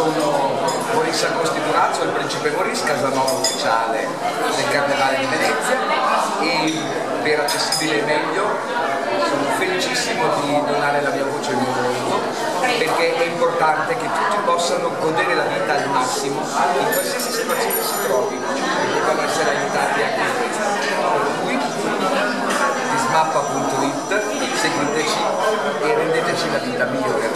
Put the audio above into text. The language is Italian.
sono Boris Agosti Durazzo, il principe Boris, Casanova ufficiale del Carnevale di Venezia e per accessibile meglio sono felicissimo di donare la mia voce al mio volto perché è importante che tutti possano godere la vita al massimo in qualsiasi situazione si trovino e possano essere aiutati anche in questa. Per cui dismappa.it, seguiteci e rendeteci la vita migliore.